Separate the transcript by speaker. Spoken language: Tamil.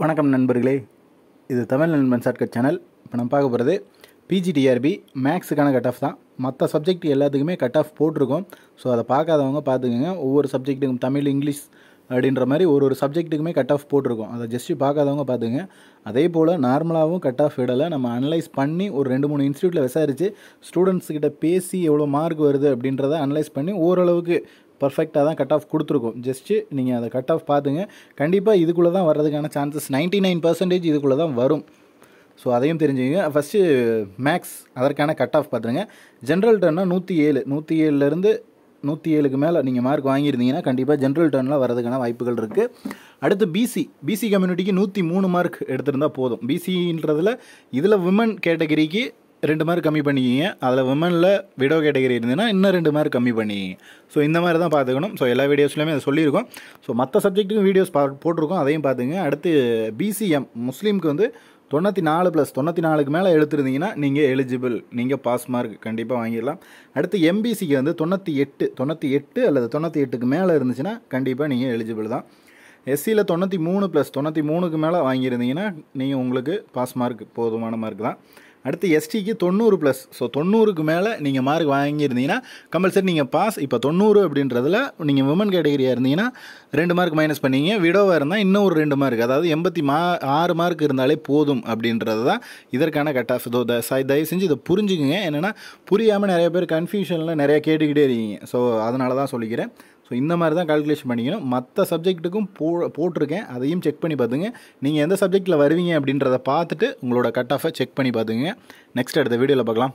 Speaker 1: வணக்கம் நண்பர்களே. இது தமிழ் நண்பன் ஷார்ட்கட் சேனல் இப்போ நம்ம பார்க்க போகிறது பிஜிடிஆர்பி மேக்ஸுக்கான கட் ஆஃப் தான். மற்ற சப்ஜெக்ட் எல்லாத்துக்குமே கட் ஆஃப் போட்டிருக்கோம். ஸோ அதை பார்க்காதவங்க பார்த்துக்கோங்க. ஒவ்வொரு சப்ஜெக்ட்டுக்கும் தமிழ் இங்கிலீஷ் அப்படின்ற மாதிரி ஒரு ஒரு சப்ஜெக்ட்டுக்குமே கட் ஆஃப் போட்டிருக்கோம். அதை ஜஸ்ட்டு பார்க்காதவங்க பார்த்துங்க அதே போல் நார்மலாகவும் கட் ஆஃப் விடலை. நம்ம அனலைஸ் பண்ணி ஒரு ரெண்டு மூணு இன்ஸ்டியூட்டில் விசாரித்து ஸ்டூடெண்ட்ஸ்கிட்ட பேசி எவ்வளோ மார்க் வருது அப்படின்றத அனலைஸ் பண்ணி ஓரளவுக்கு பர்ஃபெக்டாக தான் கட் ஆஃப் கொடுத்துருக்கோம். ஜஸ்ட்டு நீங்கள் அதை கட் ஆஃப் பார்த்துங்க கண்டிப்பாக இதுக்குள்ளே தான் வர்றதுக்கான சான்சஸ் நைன்ட்டி நைன் பர்சன்டேஜ் இதுக்குள்ளே தான் வரும். ஸோ அதையும் தெரிஞ்சுங்க ஃபஸ்ட்டு மேக்ஸ் அதற்கான கட் ஆஃப் பார்த்துருங்க ஜென்ரல் டர்னா நூற்றி ஏழு நூற்றி ஏழுலேருந்து நூற்றி ஏழுக்கு மேலே நீங்கள் மார்க் வாங்கியிருந்தீங்கன்னா கண்டிப்பாக ஜென்ரல் டர்னில் வரதுக்கான வாய்ப்புகள் இருக்குது அடுத்து பிசி பிசி கம்யூனிட்டிக்கு நூற்றி மூணு மார்க் எடுத்திருந்தால் போதும். பிசின்றதில் இதில் விமன் கேட்டகரிக்கு ரெண்டு மார்க் கம்மி பண்ணிக்கிங்க. அதில் விமனில் விடோ கேட்டகரி இருந்ததுன்னா இன்னும் ரெண்டு மார்க் கம்மி பண்ணிக்கிங்க. ஸோ இந்த மாதிரி தான் பார்த்துக்கணும். ஸோ எல்லா வீடியோஸ்லையுமே அதை சொல்லியிருக்கோம். ஸோ மற்ற சப்ஜெக்ட்டுக்கும் வீடியோஸ் பா போட்டிருக்கோம். அதையும் பார்த்துங்க அடுத்து பிசிஎம் முஸ்லீம்க்கு வந்து தொண்ணூற்றி நாலு ப்ளஸ் தொண்ணூற்றி நாலுக்கு மேலே எடுத்துருந்தீங்கன்னா நீங்கள் எலிஜிபிள் நீங்கள் பாஸ் மார்க் கண்டிப்பாக வாங்கிடலாம். அடுத்து எம்பிசிக்கு வந்து தொண்ணூற்றி எட்டு தொண்ணூற்றி எட்டு அல்லது தொண்ணூற்றி எட்டுக்கு மேலே இருந்துச்சுன்னா கண்டிப்பாக நீங்கள் எலிஜிபிள் தான். எஸ்சியில் தொண்ணூற்றி மூணு ப்ளஸ் தொண்ணூற்றி மூணுக்கு மேலே வாங்கியிருந்தீங்கன்னா நீங்கள் உங்களுக்கு பாஸ் மார்க் போதுமான மார்க் தான். அடுத்து எஸ்டிக்கு தொண்ணூறு ப்ளஸ் ஸோ தொண்ணூறுக்கு மேலே நீங்கள் மார்க் வாங்கியிருந்தீங்கன்னா கம்பல்சரி நீங்கள் பாஸ் இப்போ தொண்ணூறு அப்படின்றதுல நீங்கள் உமன் கேட்டகரியாக இருந்தீங்கன்னா ரெண்டு மார்க் மைனஸ் பண்ணீங்க. விடோவாக இருந்தால் இன்னும் ஒரு ரெண்டு மார்க் அதாவது எண்பத்தி மா ஆறு மார்க் இருந்தாலே போதும் அப்படின்றது தான் இதற்கான கட் ஆஃப் இதோ தயவு செஞ்சு இதை புரிஞ்சுக்குங்க. என்னென்னா புரியாமல் நிறைய பேர் கன்ஃபியூஷனில் நிறையா கேட்டுக்கிட்டே இருக்கீங்க. ஸோ அதனால தான் சொல்லிக்கிறேன். ஸோ இந்த மாதிரி தான் கால்குலேஷன் பண்ணிக்கணும். மற்ற சப்ஜெக்ட்டுக்கும் போ போட்டிருக்கேன். அதையும் செக் பண்ணி பார்த்துங்க. நீங்கள் எந்த சப்ஜெக்ட்டில் வருவீங்க அப்படின்றத பார்த்துட்டு உங்களோட கட் ஆஃபை செக் பண்ணி பார்த்துங்க நெக்ஸ்ட் அடுத்த வீடியோவில் பார்க்கலாம்.